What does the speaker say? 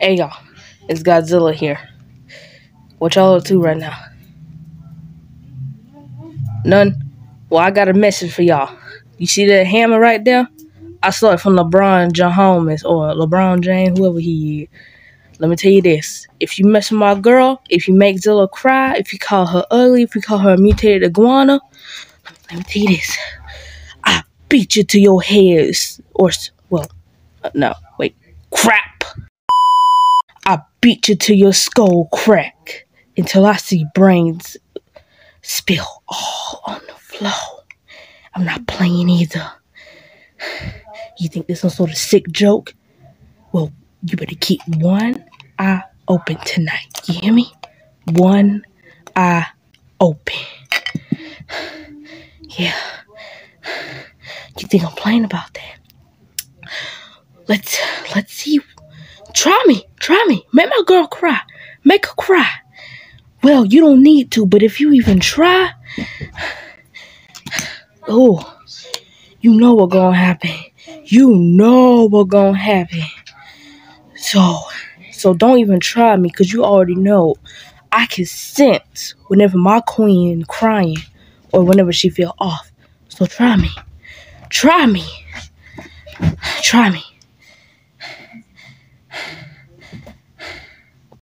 Hey y'all, it's Godzilla here. What y'all up to right now? None? Well, I got a message for y'all. You see that hammer right there? I saw it from LeBron James or LeBron James, whoever he is. Let me tell you this. If you mess with my girl, if you make Zilla cry, if you call her ugly, if you call her a mutated iguana, let me tell you this. I beat you to your head. Or, well, uh, no, wait. Crap. Beat you to your skull crack until I see brains spill all on the floor. I'm not playing either. You think this some sort of sick joke? Well, you better keep one eye open tonight. You hear me? One eye open. Yeah. You think I'm playing about that? Let's let's see. Try me. Try me. Make my girl cry. Make her cry. Well, you don't need to, but if you even try, oh, you know what gonna happen. You know what gonna happen. So, so don't even try me, cause you already know. I can sense whenever my queen crying or whenever she feel off. So try me. Try me. Try me.